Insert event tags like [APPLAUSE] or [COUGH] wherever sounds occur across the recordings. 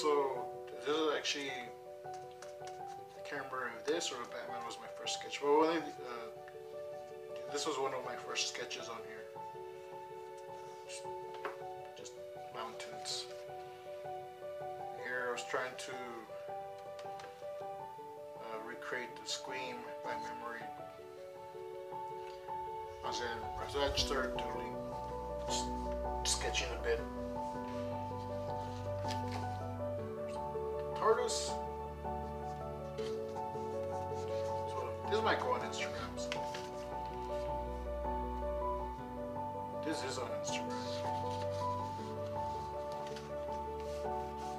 So this is actually I can't remember if this or Batman was my first sketch, when uh, this was one of my first sketches on here. Just, mountains. Here I was trying to uh, recreate the Scream by memory. I was in, so I started doodling, sketching a bit. TARDIS. So this might go on Instagram. So. This is on Instagram.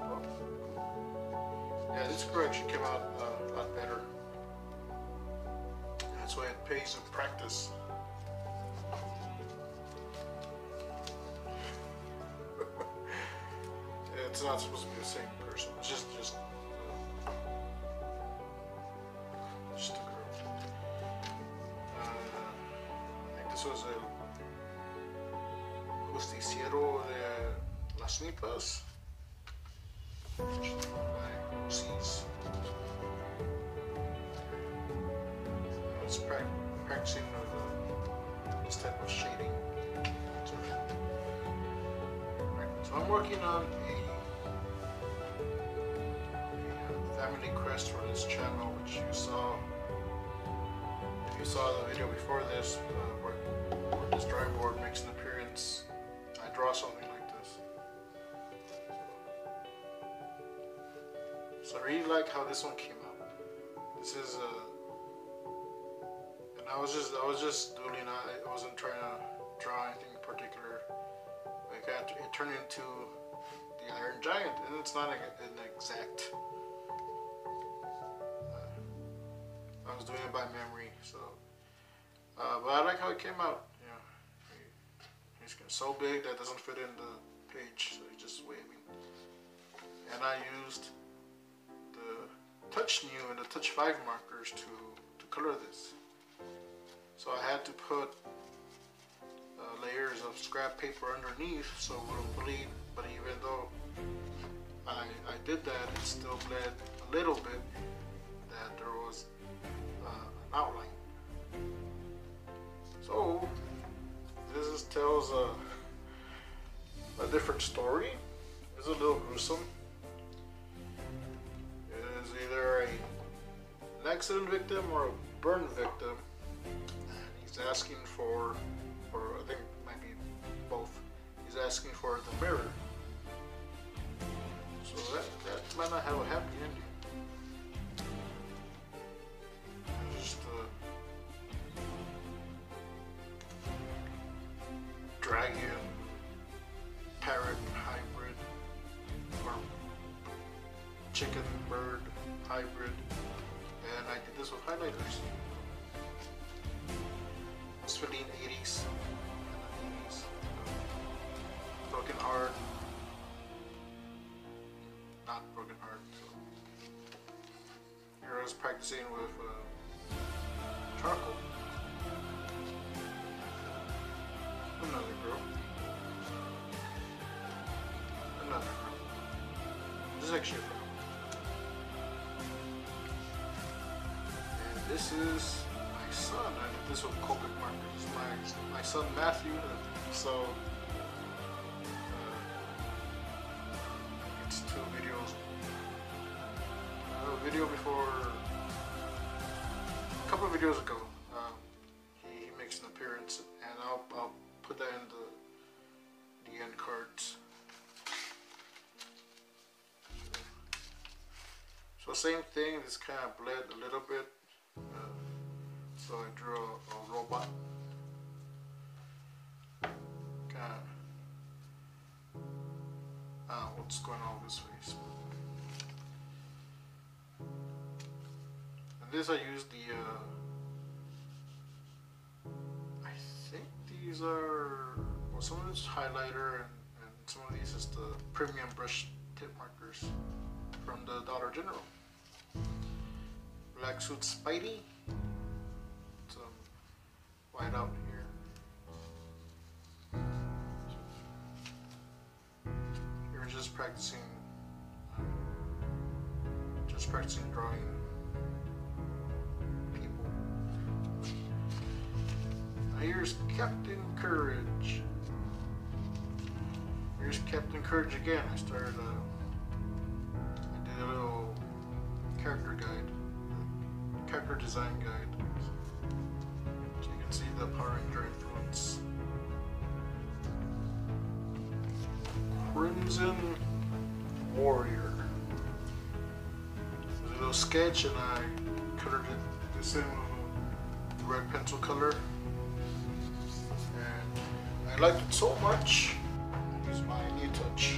Oh. Yeah, this crew actually came out uh, a lot better. That's why it pays in practice. [LAUGHS] it's not supposed to be the same person. Just just just a girl. Uh, I think this was el justiciero de las nipas. I was practicing uh, this type of shading. So I'm working on a crest for this channel, which you saw. If you saw the video before this, uh, where, where this drawing board makes an appearance, I draw something like this. So I really like how this one came out. This is a, and I was just I was just doodling. I, I wasn't trying to draw anything in particular. I, it turned into the Iron Giant, and it's not a, an exact. Doing it by memory, so. Uh, but I like how it came out. You know, he- he's so big that it doesn't fit in the page, so he's just waving. And I used the Touch New and the Touch 5 markers to, to color this. So I had to put uh, layers of scrap paper underneath so it wouldn't bleed. But even though I, I did that, it still bled a little bit. Outline. So this is, tells a, a different story. It's a little gruesome. It is either a, an accident victim or a burn victim. He's asking for, or I think it might be both. He's asking for the mirror. So that, that might not have a happy ending. Just uh, dragon, parrot hybrid, or chicken bird hybrid, and I did this with highlighters. It's feeling 80s, 80s, broken heart, not broken heart. So. Here I was practicing with. Uh, charcoal. Another girl. Another girl. This is actually a girl. And this is my son. I did this with Copic markers. My my son Matthew. Uh, so videos ago, um, he, he makes an appearance, and I'll, I'll put that in the, the end cards. So same thing, this kind of bled a little bit. Uh, so I drew a, a robot. Kind of, I what's going on with his face. And this I used the, uh, these are, well some of it's highlighter and, and some of these is the premium brush tip markers from the Dollar General. Black Suit Spidey, some white out here. You're just practicing uh, just practicing drawing here's Captain Courage. Here's Captain Courage again. I started a, I did a little character guide, character design guide. So you can see the Power Ranger influence. Crimson Warrior. There's a little sketch and I colored it same with red pencil color. Liked it so much, I used my new touch.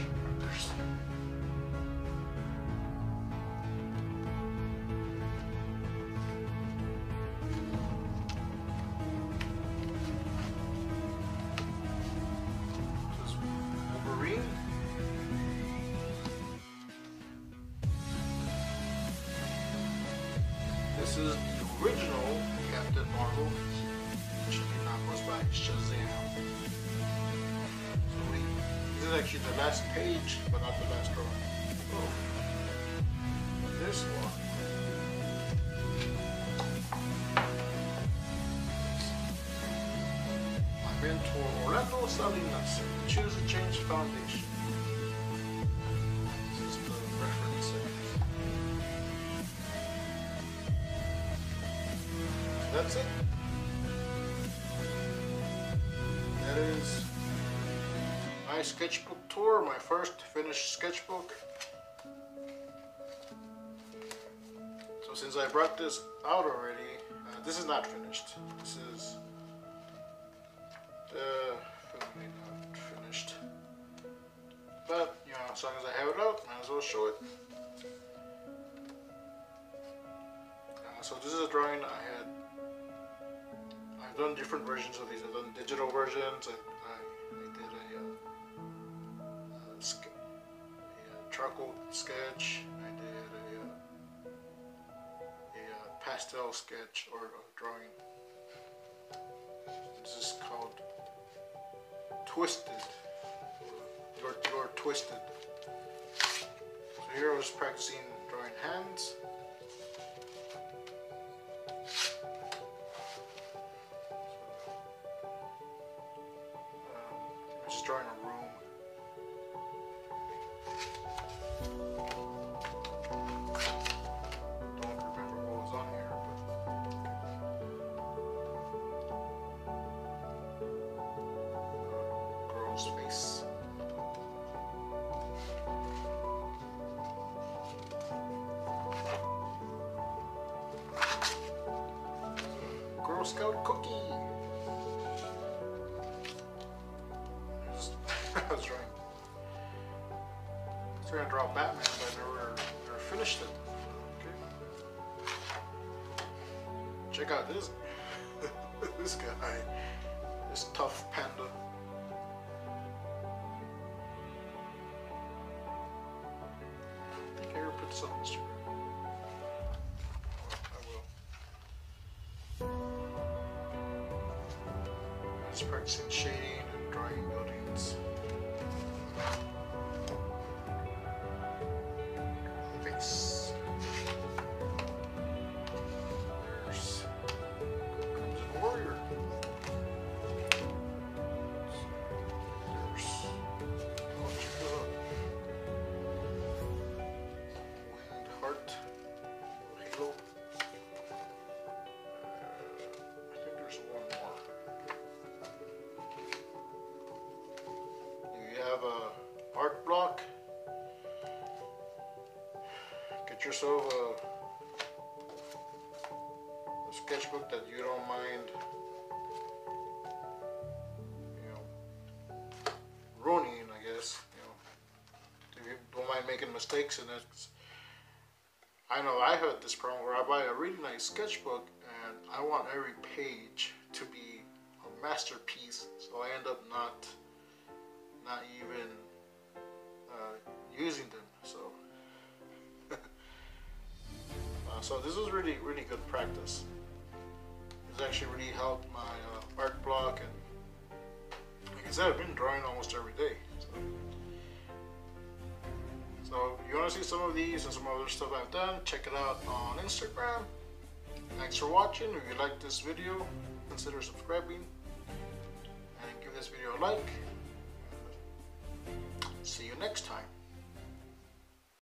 This is the original Captain Marvel, which now goes by Shazam. Is actually the last page, but not the last drawing. Oh. This one. My mentor, Orlando Salinas, Choose to Change foundation. Sketchbook tour, my first finished sketchbook. So since I brought this out already, uh, this is not finished. This is uh, not finished. But, you know, as long as I have it out, might as well show it. Uh, so this is a drawing I had I've done different versions of these. I've done digital versions. I, sketch. I did a, a, pastel sketch or drawing. This is called Twisted. Your Twisted. So here I was practicing drawing hands. Um, just drawing a room. Cookie. [LAUGHS] I was trying. I was trying to draw Batman, but I never, never finished it. Okay. Check out this [LAUGHS] this guy. This tough panda. I think I ever put this on Instagram. Just practicing shading and drawing buildings. Face. Yourself a, a sketchbook that you don't mind, you know, ruining. I guess you know, if you don't mind making mistakes, and that's. I know I had this problem where I buy a really nice sketchbook and I want every page to be a masterpiece, so I end up not not even uh, using them. So, so this was really really good practice. It's actually really helped my uh, art block, and like I said, I've been drawing almost every day. So, so you want to see some of these and some other stuff I've done, check it out on Instagram. Thanks for watching. If you like this video, consider subscribing and give this video a like. See you next time.